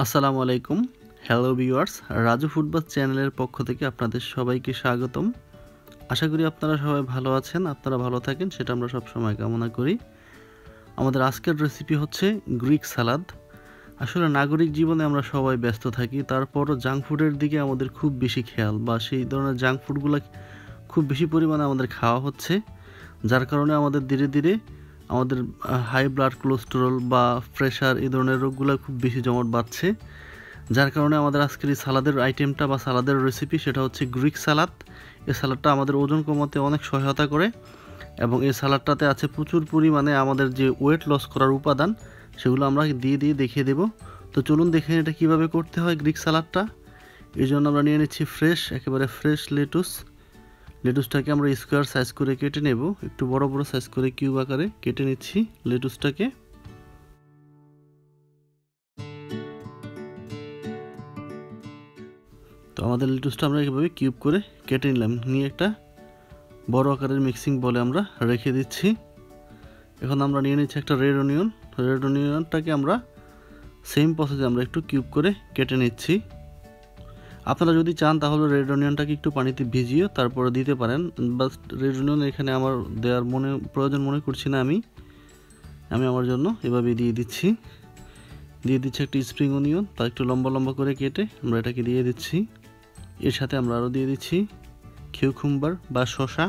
আসসালামু আলাইকুম। Hello viewers Raju football চ্যানেলের পক্ষ থেকে আপনাদের সবাইকে স্বাগতম। আশা করি আপনারা সবাই ভালো আছেন, আপনারা ভালো থাকেন, সেটা আমরা সব সময় কামনা করি। আমাদের আজকের রেসিপি হচ্ছে গ্রিক সালাদ। আসলে নাগরিক জীবনে আমরা সবাই ব্যস্ত থাকি, তারপরও জাঙ্ক ফুডের দিকে আমাদের খুব বেশি খেয়াল বা সেই ধরনের জাঙ্ক ফুডগুলো খুব বেশি পরিমাণে আমাদের খাওয়া হচ্ছে, যার কারণে আমাদের ধীরে ধীরে আমাদের হাই ব্লাড কোলেস্টেরল বা প্রেশার এই ধরনের রোগগুলো খুব বেশি জমাট বাড়ছে। যার কারণে আমাদের আজকের এই সালাদের আইটেমটা বা সালাদের রেসিপি সেটা হচ্ছে গ্রিক সালাদ এই সালাদটা আমাদের ওজন কমাতে অনেক সহায়তা করে এবং এই সালাদটাতে আছে প্রচুর পরিমাণে আমাদের যে ওয়েট লস করার উপাদান, সেগুলো আমরা দিয়ে দিয়ে দেখিয়ে দেব। তো চলুন দেখে এটা কীভাবে করতে হয় গ্রিক সালাদটা এই জন্য আমরা নিয়ে নিচ্ছি ফ্রেশ একেবারে ফ্রেশ লেটুস লেটুসটাকে আমরা স্কোয়ার সাইজ করে কেটে নেব। একটু বড় বড় সাইজ করে কিউব আকারে কেটে নিচ্ছি লেটুসটাকে। তো আমাদের লেটুসটা আমরা এভাবে কিউব করে কেটে নিলাম। নিয়ে একটা বড় আকারের মিক্সিং বলে আমরা রেখে দিচ্ছি। এখন আমরা নিয়ে নিচ্ছি একটা রেড অনিয়ন। রেড অনিয়নটাকে আমরা সেম প্রসেসে আমরা একটু কিউব করে কেটে নিচ্ছি। আপনারা যদি চান, তাহলে রেড অনিয়নটাকে একটু পানিতে ভিজিয়ে তারপরে দিতে পারেন। বাস, রেড অনিয়ন এখানে আমার দেওয়ার মনে, প্রয়োজন মনে করছি না আমি। আমি আমার জন্য এভাবে দিয়ে দিচ্ছি। দিয়ে দিচ্ছি একটি স্প্রিং অনিয়ন, তা একটু লম্বা লম্বা করে কেটে আমরা এটাকে দিয়ে দিচ্ছি। এর সাথে আমরা আরও দিয়ে দিচ্ছি কিউকুম্বার বা শশা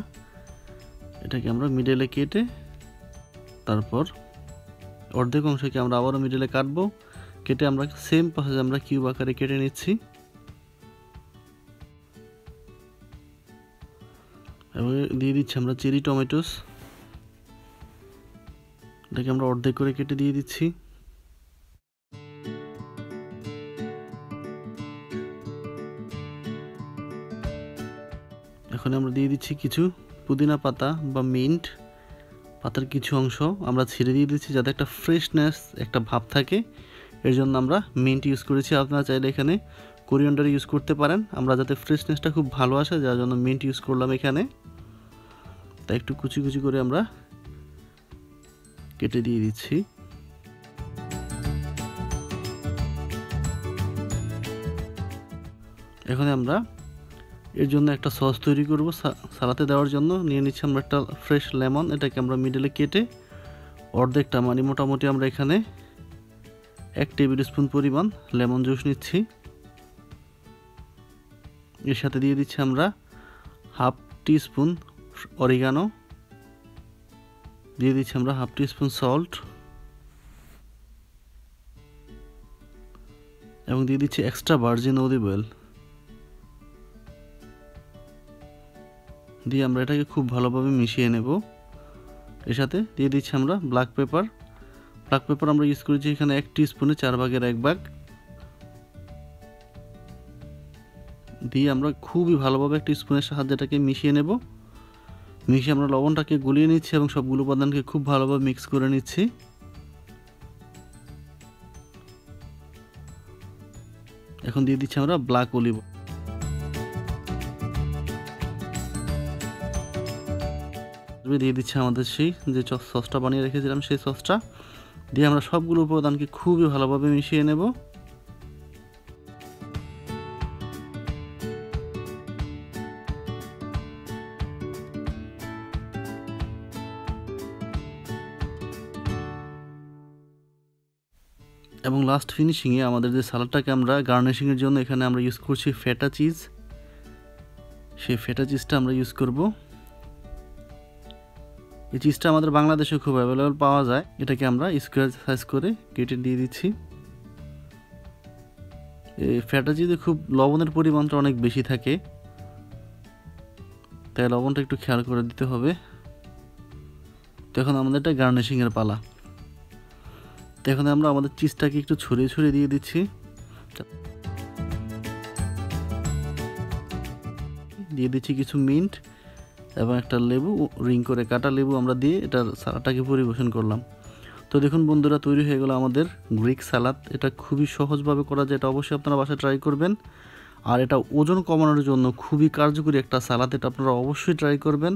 এটাকে আমরা মিডেলে কেটে তারপর অর্ধেক অংশকে আমরা আবারও মিডলে কাটবো। কেটে আমরা সেম প্রসেসে আমরা কিউব আকারে কেটে নিচ্ছি। এবং দিয়ে দিচ্ছি আমরা চেরি টমেটোস। এটাকে আমরা অর্ধেক করে কেটে দিয়ে দিচ্ছি। এখন আমরা দিয়ে দিচ্ছি কিছু পুদিনা পাতা বা মিন্ট। পাতার কিছু অংশ আমরা ছিঁড়ে দিয়ে দিচ্ছি যাতে একটা ফ্রেশনেস একটা ভাব থাকে। এর জন্য আমরা মিন্ট ইউজ করেছি। আপনারা চাইলে এখানে কোরিয়ান্ডার ইউজ করতে পারেন। আমরা যাতে ফ্রেশনেসটা খুব ভালো আসে, যার জন্য মিন্ট ইউজ করলাম এখানে। তাই একটু কুচি কুচি করে আমরা কেটে দিয়ে দিচ্ছি। এখন আমরা এর জন্য একটা সস তৈরি করব সালাতে দেওয়ার জন্য। নিয়ে নিচ্ছি আমরা একটা ফ্রেশ লেমন এটাকে আমরা মিডলে কেটে অর্ধেকটা মানে মোটামুটি আমরা এখানে এক টেবিল স্পুন পরিমাণ লেমন জুস নিচ্ছি। এর সাথে দিয়ে দিচ্ছি আমরা হাফ টি স্পুন অরিগানো দিয়ে দিচ্ছি আমরা হাফ টি স্পুন সল্ট এবং দিয়ে দিচ্ছি এক্সট্রা ভার্জিন অলিভ অয়েল দিয়ে আমরা এটাকে খুব ভালোভাবে মিশিয়ে নেব। এর সাথে দিয়ে দিচ্ছি আমরা ব্ল্যাক পেপার ব্ল্যাক পেপার আমরা ইউজ করেছি এখানে এক স্পুনে চার ভাগের এক ভাগ। দিয়ে আমরা খুবই ভালোভাবে একটি স্পুনের সাহায্যে এটাকে মিশিয়ে নেব। মিশিয়ে আমরা লবণটাকে গুলিয়ে নিচ্ছি এবং সবগুলো উপাদানকে খুব ভালোভাবে মিক্স করে নিচ্ছি। এখন দিয়ে দিচ্ছি আমরা ব্ল্যাক অলিভ দিয়ে দিচ্ছি আমাদের সেই যে সসটা বানিয়ে রেখেছিলাম, সেই সসটা দিয়ে আমরা সবগুলো উপাদানকে খুবই ভালোভাবে মিশিয়ে নেব। এবং লাস্ট ফিনিশিংয়ে আমাদের যে সালাডটাকে আমরা গার্নিশিংয়ের জন্য এখানে আমরা ইউজ করছি ফেটা চিজ সেই ফেটা চিজটা আমরা ইউজ করব। এই চিজটা আমাদের বাংলাদেশে খুব অ্যাভেলেবল পাওয়া যায়। এটাকে আমরা স্কোয়ার সাইজ করে কেটে দিয়ে দিচ্ছি। এই ফ্যাটা চিজে খুব লবণের পরিমাণটা অনেক বেশি থাকে। তাই লবণটা একটু খেয়াল করে দিতে হবে। তো এখন আমাদের এটা গার্নিশিংয়ের পালা। তো এখন আমরা আমাদের চিজটাকে একটু ছড়িয়ে ছড়িয়ে দিয়ে দিচ্ছি। দিয়ে দিচ্ছি কিছু মিন্ট এবং একটা লেবু রিং করে কাটা লেবু আমরা দিয়ে এটার সালাডটাকে পরিবেশন করলাম। তো দেখুন বন্ধুরা, তৈরি হয়ে গেল আমাদের গ্রিক সালাদ এটা খুবই সহজভাবে করা যায়, এটা অবশ্যই আপনারা বাসায় ট্রাই করবেন। আর এটা ওজন কমানোর জন্য খুবই কার্যকরী একটা সালাদ এটা আপনারা অবশ্যই ট্রাই করবেন।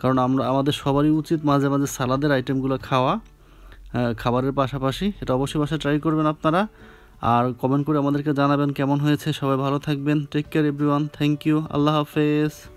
কারণ আমরা, আমাদের সবারই উচিত মাঝে মাঝে সালাদের আইটেমগুলো খাওয়া। খাবারের পাশাপাশি, এটা অবশ্যই বাসায় ট্রাই করবেন আপনারা। আর কমেন্ট করে আমাদেরকে জানাবেন কেমন হয়েছে। সবাই ভালো থাকবেন। Take care everyone thank you আল্লাহ হাফেজ।